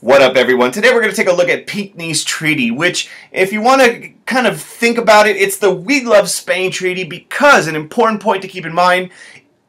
What up, everyone? Today we're going to take a look at Pinckney's Treaty, which, if you want to kind of think about it, it's the We Love Spain Treaty because, an important point to keep in mind,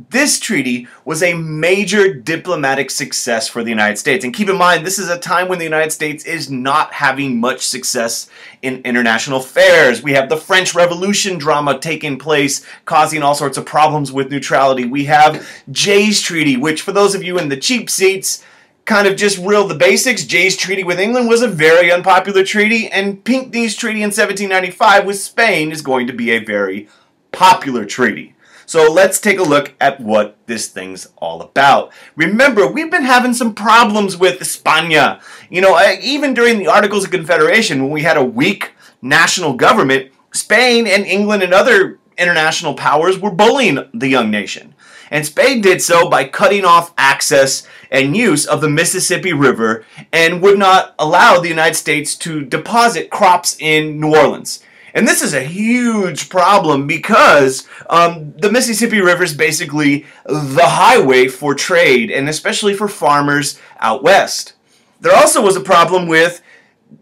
this treaty was a major diplomatic success for the United States. And keep in mind, this is a time when the United States is not having much success in international affairs. We have the French Revolution drama taking place, causing all sorts of problems with neutrality. We have Jay's Treaty, which, for those of you in the cheap seats, kind of just real the basics. Jay's treaty with England was a very unpopular treaty, and Pinckney's treaty in 1795 with Spain is going to be a very popular treaty. So let's take a look at what this thing's all about. Remember, we've been having some problems with España. You know, eh, even during the Articles of Confederation, when we had a weak national government, Spain and England and other international powers were bullying the young nation. And Spain did so by cutting off access and use of the Mississippi River and would not allow the United States to deposit crops in New Orleans. And this is a huge problem because um, the Mississippi River is basically the highway for trade and especially for farmers out west. There also was a problem with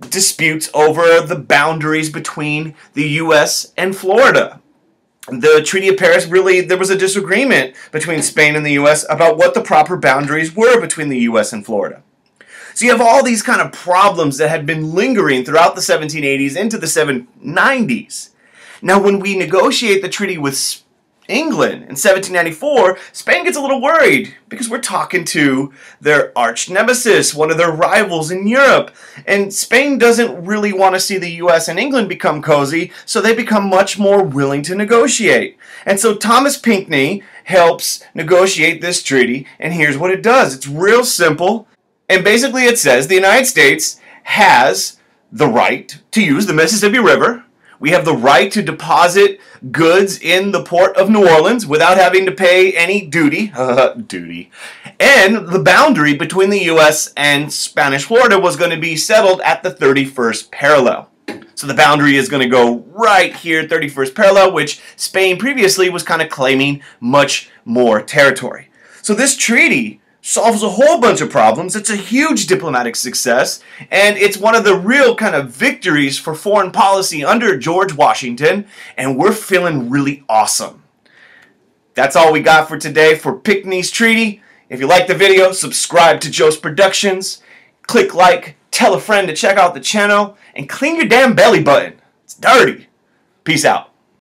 disputes over the boundaries between the U.S. and Florida the Treaty of Paris really, there was a disagreement between Spain and the U.S. about what the proper boundaries were between the U.S. and Florida. So you have all these kind of problems that had been lingering throughout the 1780s into the 790s. Now, when we negotiate the treaty with England in 1794, Spain gets a little worried because we're talking to their arch nemesis, one of their rivals in Europe. And Spain doesn't really want to see the US and England become cozy, so they become much more willing to negotiate. And so Thomas Pinckney helps negotiate this treaty, and here's what it does it's real simple. And basically, it says the United States has the right to use the Mississippi River we have the right to deposit goods in the port of New Orleans without having to pay any duty. duty. And the boundary between the U.S. and Spanish Florida was going to be settled at the 31st parallel. So the boundary is going to go right here, 31st parallel, which Spain previously was kind of claiming much more territory. So this treaty solves a whole bunch of problems. It's a huge diplomatic success, and it's one of the real kind of victories for foreign policy under George Washington, and we're feeling really awesome. That's all we got for today for Pinckney's Treaty. If you like the video, subscribe to Jocz Productions, click like, tell a friend to check out the channel, and clean your damn belly button. It's dirty. Peace out.